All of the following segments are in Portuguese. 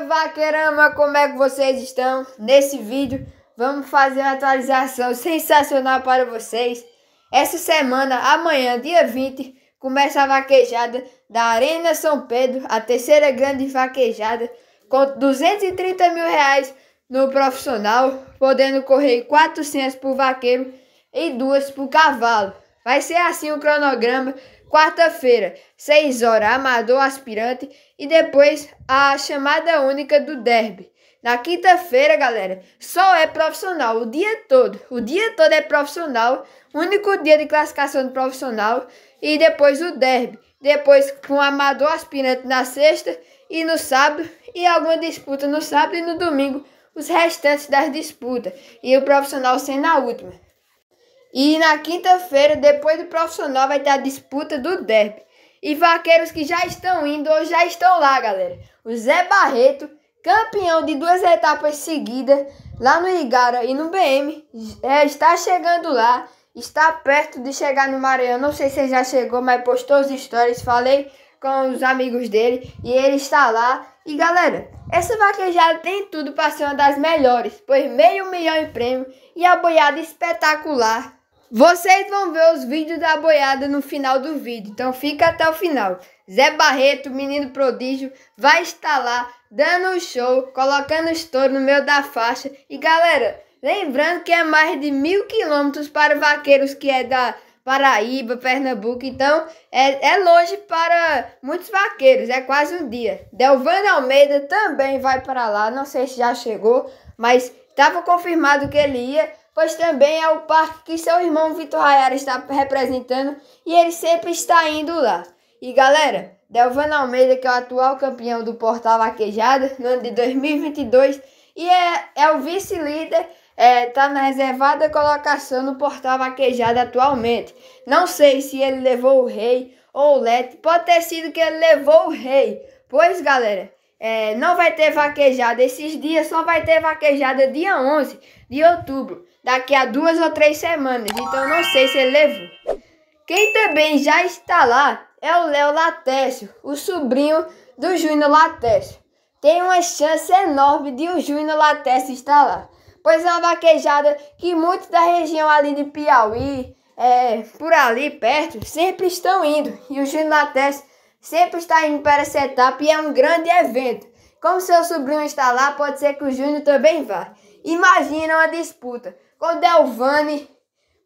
Salve vaqueirama, como é que vocês estão? Nesse vídeo vamos fazer uma atualização sensacional para vocês. Essa semana, amanhã, dia 20, começa a vaquejada da Arena São Pedro, a terceira grande vaquejada, com 230 mil reais no profissional, podendo correr 400 por vaqueiro e duas por cavalo. Vai ser assim o cronograma Quarta-feira, 6 horas, amador aspirante e depois a chamada única do derby. Na quinta-feira, galera, só é profissional o dia todo. O dia todo é profissional, único dia de classificação do profissional e depois o derby. Depois com amador aspirante na sexta e no sábado e alguma disputa no sábado e no domingo, os restantes das disputas e o profissional sendo a última. E na quinta-feira, depois do profissional, vai ter a disputa do derby. E vaqueiros que já estão indo ou já estão lá, galera. O Zé Barreto, campeão de duas etapas seguidas, lá no Igara e no BM, é, está chegando lá. Está perto de chegar no Maranhão. Não sei se ele já chegou, mas postou os stories. Falei com os amigos dele e ele está lá. E galera, essa vaquejada tem tudo para ser uma das melhores, pois meio milhão em prêmio e a boiada espetacular vocês vão ver os vídeos da boiada no final do vídeo, então fica até o final. Zé Barreto, menino prodígio, vai estar lá dando um show, colocando estouro no meio da faixa. E galera, lembrando que é mais de mil quilômetros para vaqueiros que é da Paraíba, Pernambuco, então é, é longe para muitos vaqueiros, é quase um dia. Delvano Almeida também vai para lá, não sei se já chegou, mas estava confirmado que ele ia pois também é o parque que seu irmão Vitor Rayara está representando e ele sempre está indo lá. E galera, Delvano Almeida, que é o atual campeão do Portal Vaquejada no ano de 2022 e é, é o vice-líder, está é, tá na reservada colocação no Portal Vaquejada atualmente. Não sei se ele levou o rei ou o Lete, pode ter sido que ele levou o rei. Pois galera, é, não vai ter vaquejada esses dias, só vai ter vaquejada dia 11 de outubro, daqui a duas ou três semanas. Então não sei se ele levou. Quem também já está lá é o Léo Latécio, o sobrinho do Júnior Latécio. Tem uma chance enorme de o Júnior Latécio estar lá, pois é uma vaquejada que muitos da região ali de Piauí, é, por ali perto, sempre estão indo. E o Júnior Latécio sempre está indo para etapa e é um grande evento. Como seu sobrinho está lá, pode ser que o Júnior também vá. Imagina uma disputa com Delvani,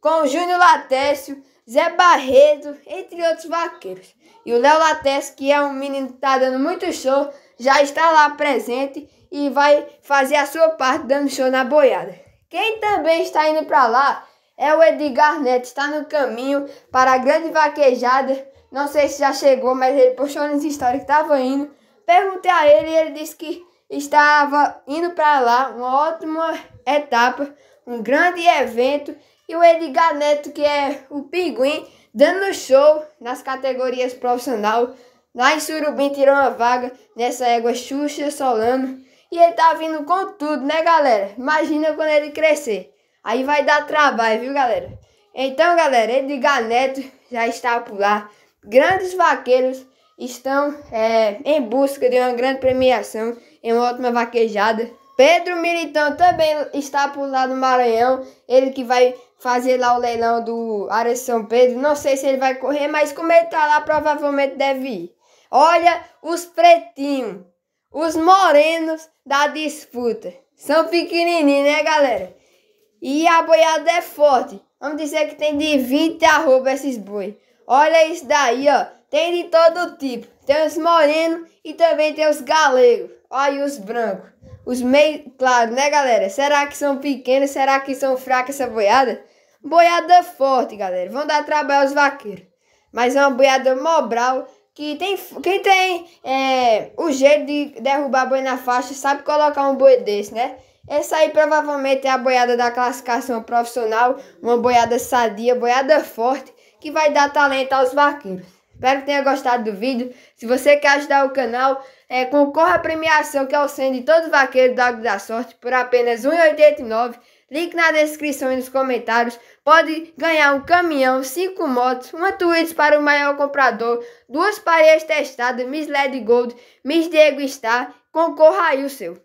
com Júnior Latécio, Zé Barreto, entre outros vaqueiros. E o Léo Latécio, que é um menino que está dando muito show, já está lá presente e vai fazer a sua parte dando show na boiada. Quem também está indo para lá é o Edgar Neto, está no caminho para a grande vaquejada não sei se já chegou, mas ele postou nas histórias que estava indo. Perguntei a ele e ele disse que estava indo para lá, uma ótima etapa, um grande evento. E o Edgar Neto, que é o pinguim, dando show nas categorias profissional. Lá em Surubim tirou uma vaga nessa égua Xuxa Solano. E ele tá vindo com tudo, né, galera? Imagina quando ele crescer. Aí vai dar trabalho, viu, galera? Então, galera, Edgar Neto já está por lá grandes vaqueiros estão é, em busca de uma grande premiação em uma ótima vaquejada. Pedro Militão também está por lá no Maranhão, ele que vai fazer lá o leilão do Área São Pedro. Não sei se ele vai correr, mas como ele está lá, provavelmente deve ir. Olha os pretinhos, os morenos da disputa. São pequenininhos, né, galera? E a boiada é forte. Vamos dizer que tem de 20 arroba esses boi. Olha isso daí, ó. Tem de todo tipo. Tem os morenos e também tem os galegos. Olha os brancos. Os meio claro, né, galera? Será que são pequenos? Será que são fracas essa boiada? Boiada forte, galera. Vão dar trabalho aos vaqueiros. Mas é uma boiada mobral que tem, quem tem é, o jeito de derrubar boi na faixa sabe colocar um boi desse, né? Essa aí provavelmente é a boiada da classificação profissional, uma boiada sadia, boiada forte que vai dar talento aos vaqueiros. Espero que tenha gostado do vídeo. Se você quer ajudar o canal, é, concorra à premiação que é o sendo de todos os vaqueiros da Água da Sorte por apenas R$ 1,89. Link na descrição e nos comentários. Pode ganhar um caminhão, cinco motos, uma Twitch para o maior comprador, duas paredes testadas, Miss Led Gold, Miss Diego Star. Concorra aí o seu.